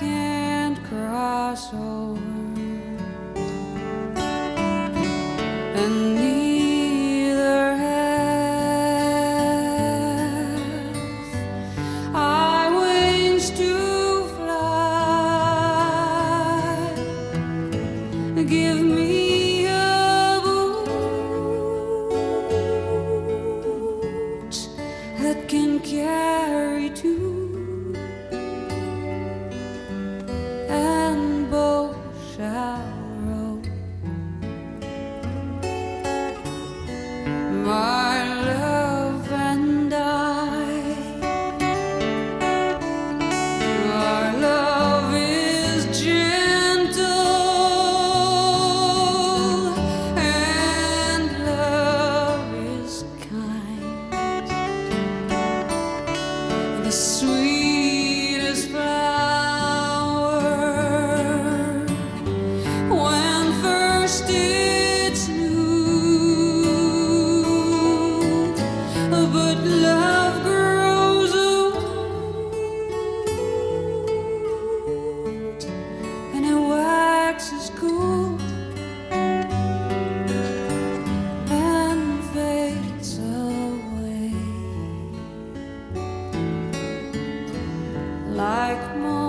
can't cross over. And neither has I wings to fly. Give me. a boat That can carry two. sweet. like more.